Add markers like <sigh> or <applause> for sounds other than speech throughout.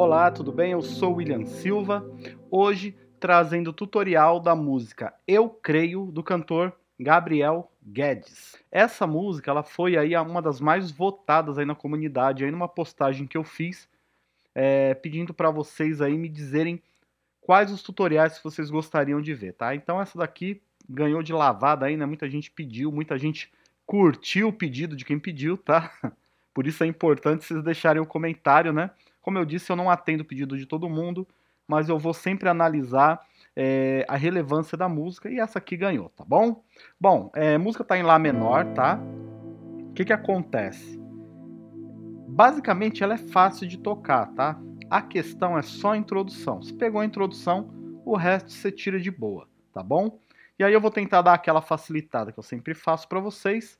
Olá, tudo bem? Eu sou William Silva. Hoje trazendo o tutorial da música Eu Creio do cantor Gabriel Guedes. Essa música ela foi aí uma das mais votadas aí na comunidade, aí numa postagem que eu fiz, é, pedindo para vocês aí me dizerem quais os tutoriais vocês gostariam de ver, tá? Então essa daqui ganhou de lavada aí, né? Muita gente pediu, muita gente curtiu o pedido de quem pediu, tá? <laughs> Por isso é importante vocês deixarem o um comentário, né? Como eu disse, eu não atendo o pedido de todo mundo, mas eu vou sempre analisar é, a relevância da música e essa aqui ganhou, tá bom? Bom, é, a música tá em Lá menor, tá? O que que acontece? Basicamente ela é fácil de tocar, tá? A questão é só a introdução. Se pegou a introdução, o resto você tira de boa, tá bom? E aí eu vou tentar dar aquela facilitada que eu sempre faço para vocês.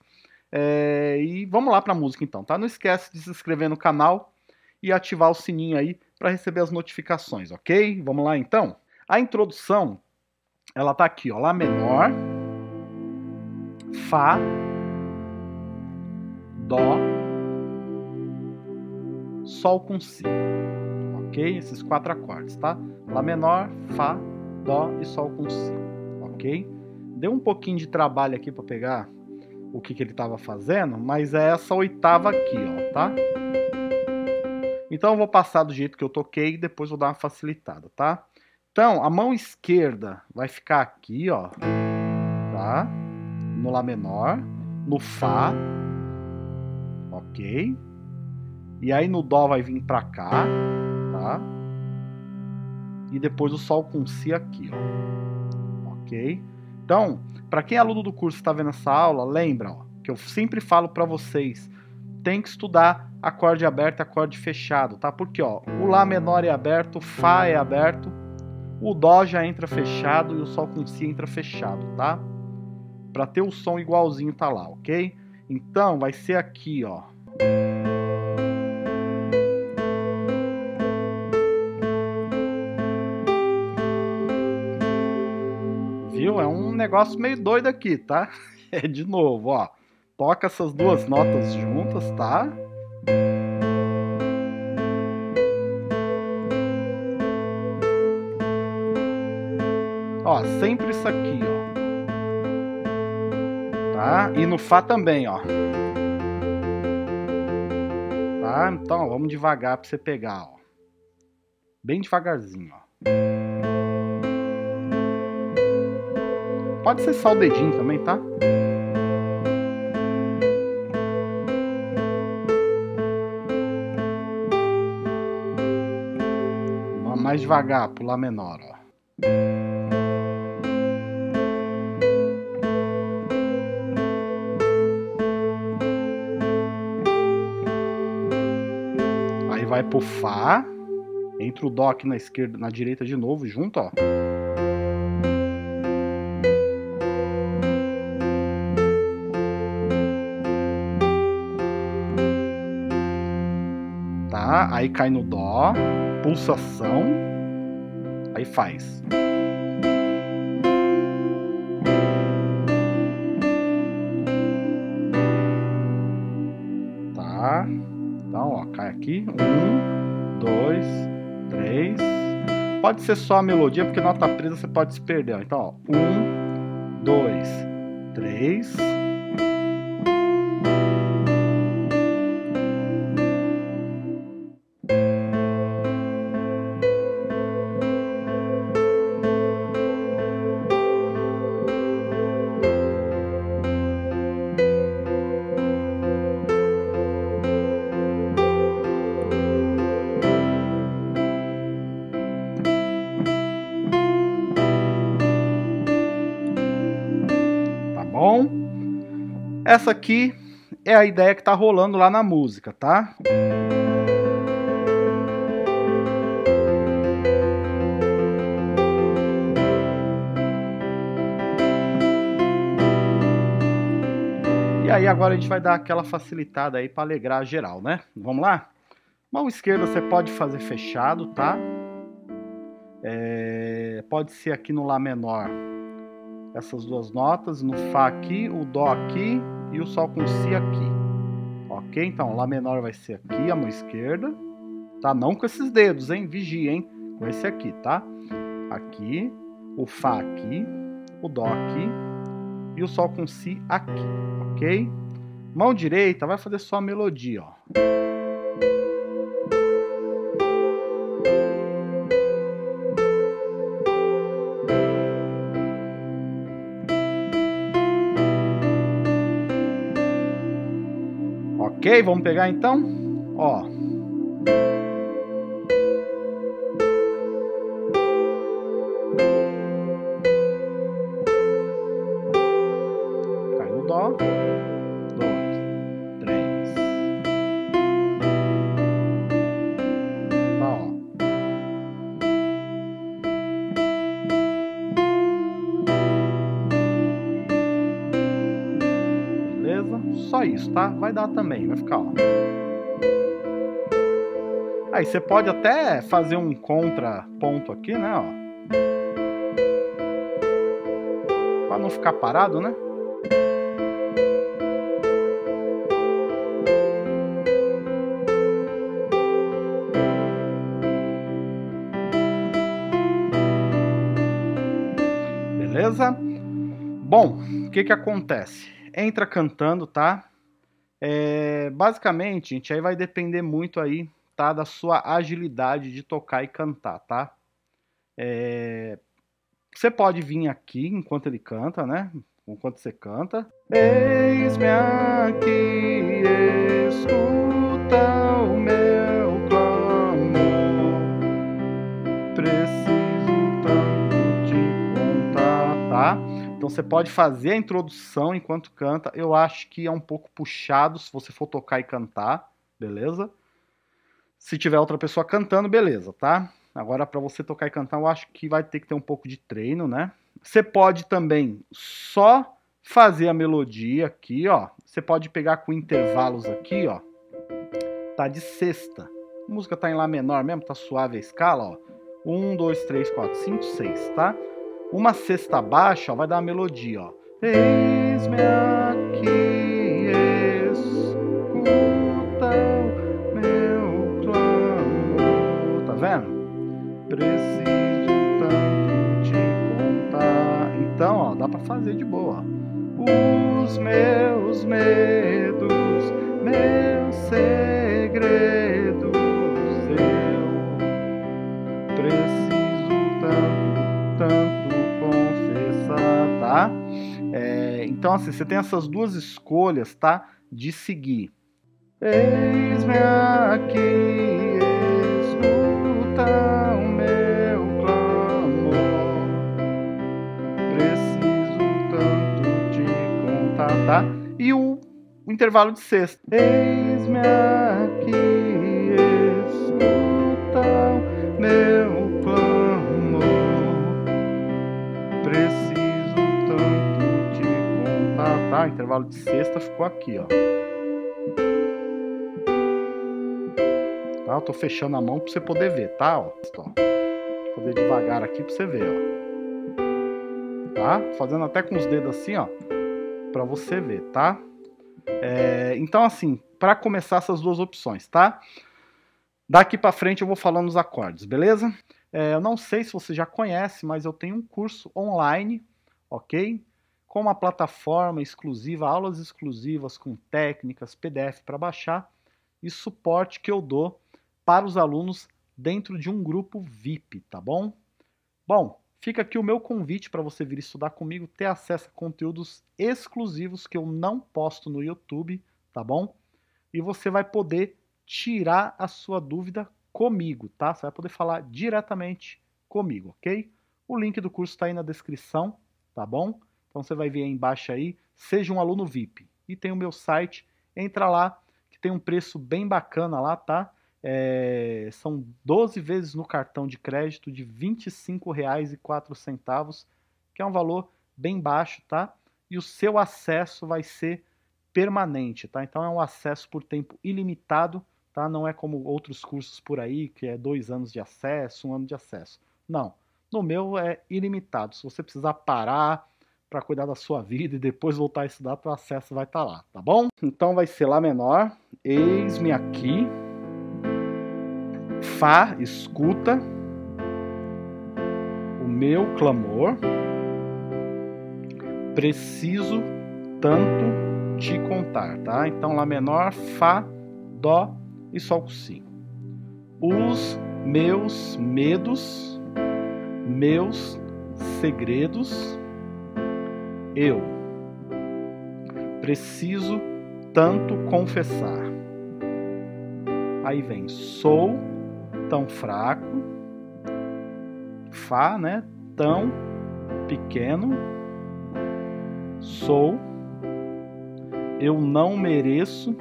É, e vamos lá para a música então, tá? Não esquece de se inscrever no canal e ativar o sininho aí para receber as notificações, ok? Vamos lá então? A introdução, ela tá aqui, ó, Lá menor, Fá, Dó, Sol com Si, ok? Esses quatro acordes, tá? Lá menor, Fá, Dó e Sol com Si, ok? Deu um pouquinho de trabalho aqui para pegar o que, que ele estava fazendo, mas é essa oitava aqui, ó, tá? Então eu vou passar do jeito que eu toquei e depois vou dar uma facilitada, tá? Então, a mão esquerda vai ficar aqui, ó, tá? No Lá menor, no Fá, ok? E aí no Dó vai vir pra cá, tá? E depois o Sol com Si aqui, ó, ok? Então, para quem é aluno do curso está vendo essa aula, lembra ó, que eu sempre falo para vocês, tem que estudar acorde aberto e acorde fechado, tá? Porque ó, o Lá menor é aberto, o Fá é aberto, o Dó já entra fechado e o Sol com Si entra fechado, tá? Para ter o som igualzinho tá lá, ok? Então vai ser aqui, ó. Viu? É um negócio meio doido aqui, tá? <laughs> É de novo, ó. Toca essas duas notas juntas, tá? Ó, sempre isso aqui, ó. Tá? E no Fá também, ó. Tá? Então, ó, vamos devagar pra você pegar, ó. Bem devagarzinho, ó. Pode ser só o dedinho também, tá? Mais devagar, pular menor, ó. Aí vai pro Fá, entra o Dó aqui na esquerda, na direita de novo, junto, ó. Tá? Aí cai no Dó, pulsação, aí faz. Tá? Então, ó, cai aqui. Um, dois, três. Pode ser só a melodia, porque nota presa você pode se perder. Então, ó, um, dois, três. Essa aqui é a ideia que tá rolando lá na música, tá? E aí agora a gente vai dar aquela facilitada aí para alegrar geral, né? Vamos lá? Mão esquerda você pode fazer fechado, tá? É, pode ser aqui no Lá menor essas duas notas, no Fá aqui, o Dó aqui e o Sol com Si aqui. Ok? Então, Lá menor vai ser aqui, a mão esquerda. tá? Não com esses dedos, hein? Vigia, hein? Com esse aqui, tá? Aqui, o Fá aqui, o Dó aqui e o Sol com Si aqui, ok? Mão direita vai fazer só a melodia, ó. Vamos pegar então? Ó. Só isso, tá? Vai dar também, vai ficar, ó. Aí você pode até fazer um contraponto aqui, né, ó. Pra não ficar parado, né? Beleza? Bom, o que que acontece? Entra cantando, tá? É, basicamente, gente, aí vai depender muito aí, tá? Da sua agilidade de tocar e cantar, tá? É, você pode vir aqui enquanto ele canta, né? Enquanto você canta. Eis-me aqui, escuta você pode fazer a introdução enquanto canta. Eu acho que é um pouco puxado se você for tocar e cantar, beleza? Se tiver outra pessoa cantando, beleza, tá? Agora para você tocar e cantar, eu acho que vai ter que ter um pouco de treino, né? Você pode também só fazer a melodia aqui, ó. Você pode pegar com intervalos aqui, ó. Tá de sexta. A música tá em lá menor mesmo, tá suave a escala, ó. 1, 2, 3, 4, 5, 6, tá? Uma sexta baixa ó, vai dar uma melodia. Eis-me aqui, escuta meu clamor. Tá vendo? Preciso tanto te contar. Então, ó, dá pra fazer de boa. Os meus medos, meus segredos, então, assim, você tem essas duas escolhas, tá? De seguir. Eis-me aqui, escuta o meu clamor. Preciso tanto te contar, tá? E o, o intervalo de sexta. Eis-me aqui, O intervalo de sexta ficou aqui, ó. Tá? Eu tô fechando a mão pra você poder ver, tá? Ó, poder devagar aqui pra você ver, ó. Tá? Fazendo até com os dedos assim, ó. Pra você ver, tá? É, então, assim, para começar essas duas opções, tá? Daqui para frente eu vou falando os acordes, beleza? É, eu não sei se você já conhece, mas eu tenho um curso online, ok? Com uma plataforma exclusiva, aulas exclusivas com técnicas, PDF para baixar e suporte que eu dou para os alunos dentro de um grupo VIP, tá bom? Bom, fica aqui o meu convite para você vir estudar comigo, ter acesso a conteúdos exclusivos que eu não posto no YouTube, tá bom? E você vai poder tirar a sua dúvida comigo, tá? Você vai poder falar diretamente comigo, ok? O link do curso está aí na descrição, tá bom? Então você vai ver aí embaixo aí, seja um aluno VIP. E tem o meu site, entra lá, que tem um preço bem bacana lá, tá? É, são 12 vezes no cartão de crédito de R$ 25,04, que é um valor bem baixo, tá? E o seu acesso vai ser permanente, tá? Então é um acesso por tempo ilimitado, tá? Não é como outros cursos por aí, que é dois anos de acesso, um ano de acesso. Não. No meu é ilimitado. Se você precisar parar para cuidar da sua vida e depois voltar a estudar, o acesso vai estar tá lá, tá bom? Então vai ser Lá menor, eis-me aqui. Fá, escuta o meu clamor. Preciso tanto te contar, tá? Então Lá menor, Fá, Dó e Sol com Si. Os meus medos, meus segredos, eu preciso tanto confessar. Aí vem sou tão fraco, Fá, né? Tão pequeno, sou, eu não mereço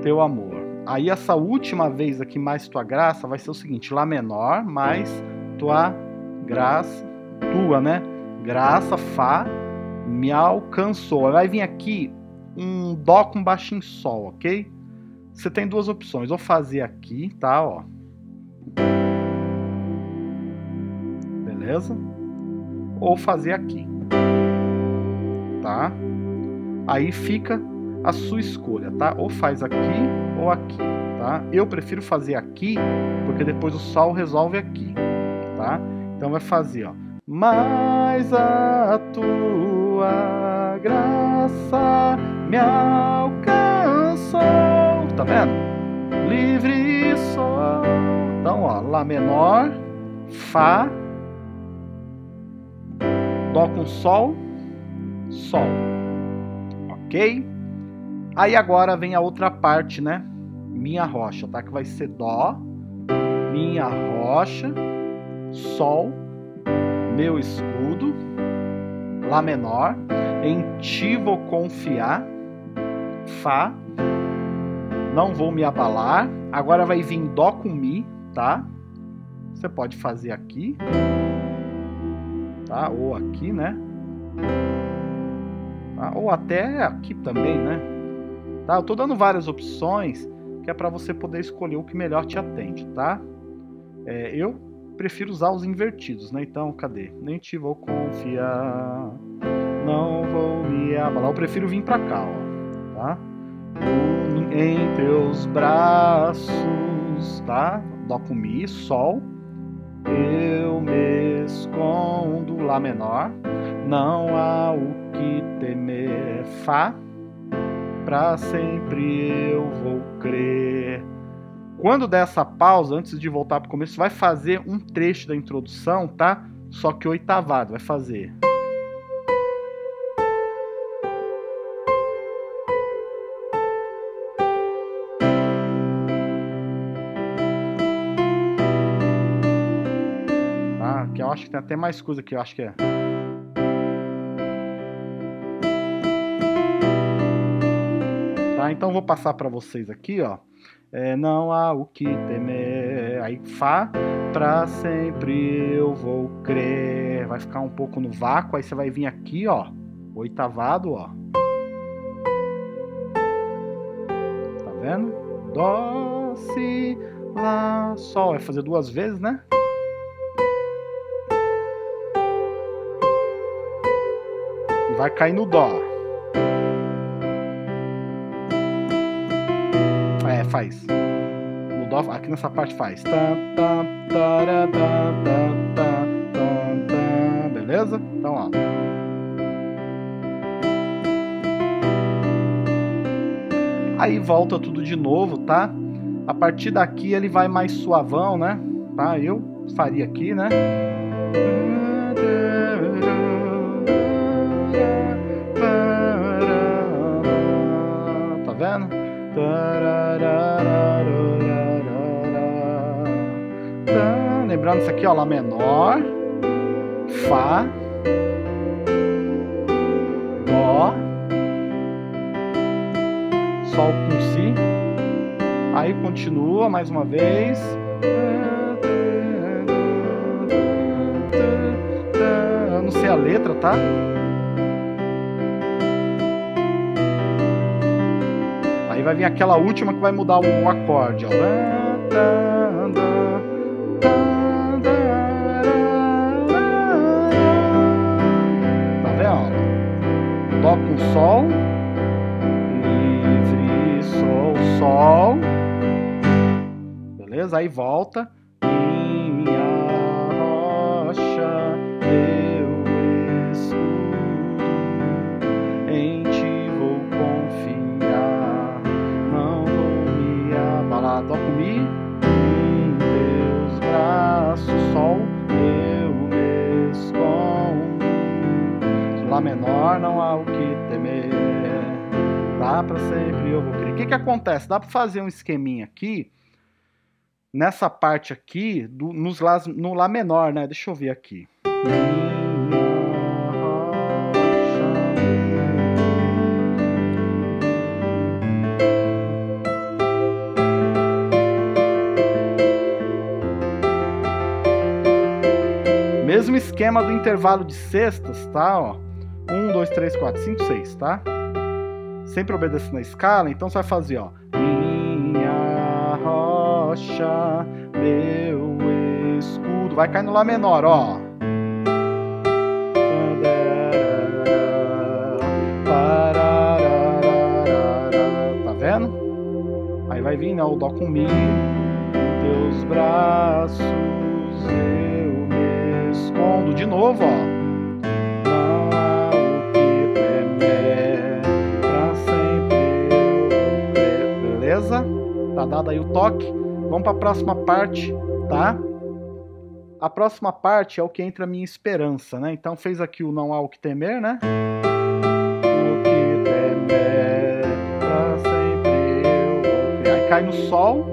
teu amor. Aí essa última vez aqui mais tua graça vai ser o seguinte: Lá menor mais tua graça, tua, né? Graça, Fá, me alcançou. Vai vir aqui um Dó com baixo em Sol, ok? Você tem duas opções, ou fazer aqui, tá, ó. Beleza? Ou fazer aqui. Tá? Aí fica a sua escolha, tá? Ou faz aqui ou aqui, tá? Eu prefiro fazer aqui, porque depois o Sol resolve aqui, tá? Então vai fazer, ó. Mas a tua graça me alcançou. Tá vendo? Livre sou. Então, ó, Lá menor, Fá, Dó com Sol, Sol. Ok? Aí agora vem a outra parte, né? Minha rocha, tá? Que vai ser Dó, minha rocha, Sol, meu escudo, Lá menor, em ti vou confiar, Fá, não vou me abalar. Agora vai vir Dó com Mi, tá? Você pode fazer aqui, tá? Ou aqui, né? Tá? Ou até aqui também, né? Tá? Eu tô dando várias opções que é para você poder escolher o que melhor te atende, tá? É, eu prefiro usar os invertidos, né? Então, cadê? Nem te vou confiar, não vou me abalar. Eu prefiro vir para cá, ó, tá? Em teus braços, tá? Dó com Mi, Sol. Eu me escondo, Lá menor. Não há o que temer, Fá. Pra sempre eu vou crer. Quando der essa pausa, antes de voltar para o começo, vai fazer um trecho da introdução, tá? Só que oitavado, vai fazer. Tá? Que eu acho que tem até mais coisa que eu acho que é. Então vou passar para vocês aqui, ó. É, não há o que temer. Aí Fá, pra sempre eu vou crer. Vai ficar um pouco no vácuo, aí você vai vir aqui, ó, oitavado, ó. Tá vendo? Dó, si, lá, sol. Vai fazer duas vezes, né? E vai cair no dó. Faz. No dó, aqui nessa parte faz. Tá, tá, tá. Beleza? Então, ó. Aí volta tudo de novo, tá? A partir daqui ele vai mais suavão, né? Tá? Eu faria aqui, né? Lembrando isso aqui, ó, Lá menor, Fá, Dó, Sol com Si, aí continua mais uma vez. Eu não sei a letra, tá? Aí vai vir aquela última que vai mudar o acorde, ó. Sol. Livre, Sol, Sol. Beleza? Aí volta. Minha rocha, meu escudo, em ti vou confiar, não vou me abalar. Dó com menor, não há o que temer. Dá para sempre eu vou crer. O que, que acontece? Dá para fazer um esqueminha aqui nessa parte aqui, do, nos lá, no Lá menor, né? Deixa eu ver aqui. Mesmo esquema do intervalo de sextas, tá? Ó, 1, 2, 3, 4, 5, 6, tá? Sempre obedecendo a escala, então você vai fazer, ó rocha, meu escudo. Vai cair no Lá menor, ó. Tá vendo? Aí vai vir né, o Dó com Mi. Teus braços eu me escondo. De novo, ó. Tá dado aí o toque. Vamos para a próxima parte, tá? A próxima parte é o que entra a minha esperança, né? Então fez aqui o não há o que temer, né? O que temer pra sempre eu Aí cai no sol,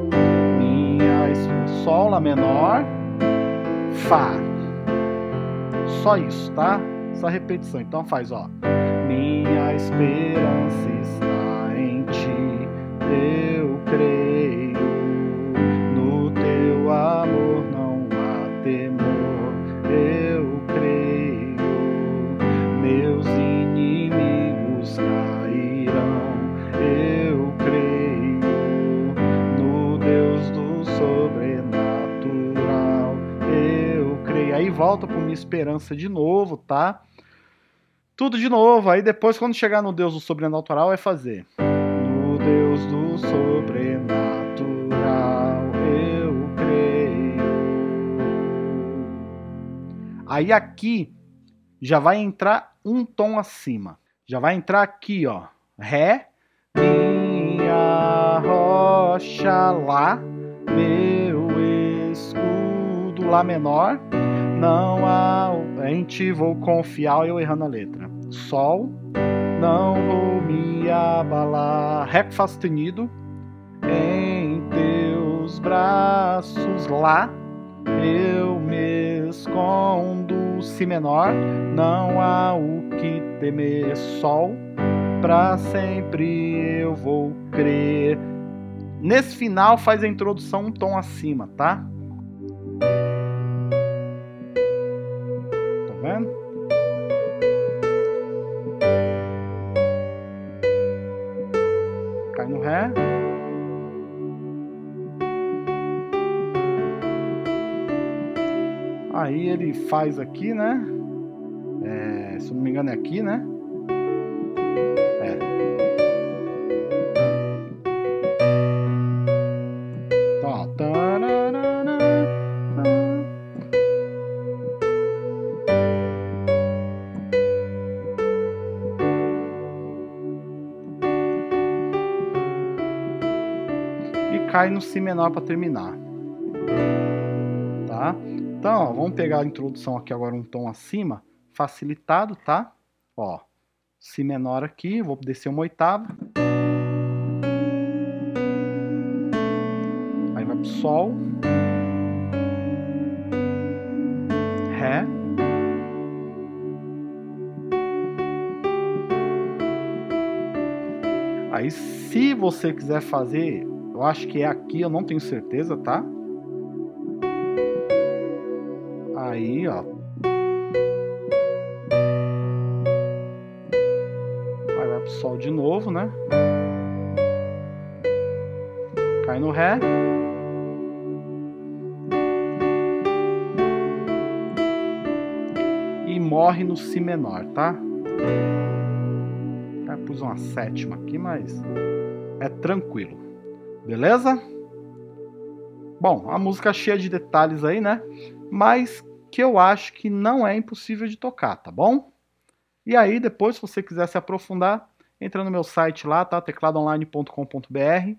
minha sol lá menor, fá. Só isso, tá? Só repetição. Então faz, ó. Minha esperança está em ti, eu creio. Volta para minha esperança de novo, tá? Tudo de novo. Aí depois, quando chegar no Deus do sobrenatural, vai fazer. No Deus do sobrenatural eu creio. Aí aqui já vai entrar um tom acima. Já vai entrar aqui, ó. Ré, minha rocha, Lá, meu escudo, Lá menor não há em ti vou confiar, eu errando a letra. Sol, não vou me abalar. Ré com Fá sustenido, em teus braços lá eu me escondo. Si menor, não há o que temer. Sol, pra sempre eu vou crer. Nesse final faz a introdução um tom acima, tá? vendo? Cai no Ré. Aí ele faz aqui, né? É, se não me engano é aqui, né? No Si menor para terminar. Tá? Então, ó, vamos pegar a introdução aqui agora um tom acima, facilitado, tá? Ó, Si menor aqui, vou descer uma oitava. Aí vai pro Sol. Ré. Aí, se você quiser fazer eu acho que é aqui, eu não tenho certeza, tá? Aí, ó. Aí vai pro Sol de novo, né? Cai no Ré. E morre no Si menor, tá? Já pus uma sétima aqui, mas é tranquilo. Beleza? Bom, a música cheia de detalhes aí, né? Mas que eu acho que não é impossível de tocar, tá bom? E aí, depois, se você quiser se aprofundar, entra no meu site lá, tá? tecladoonline.com.br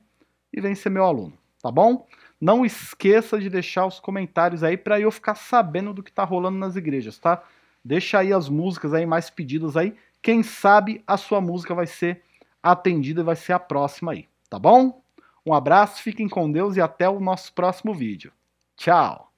e vem ser meu aluno, tá bom? Não esqueça de deixar os comentários aí para eu ficar sabendo do que tá rolando nas igrejas, tá? Deixa aí as músicas aí mais pedidas aí. Quem sabe a sua música vai ser atendida e vai ser a próxima aí, tá bom? Um abraço, fiquem com Deus e até o nosso próximo vídeo. Tchau!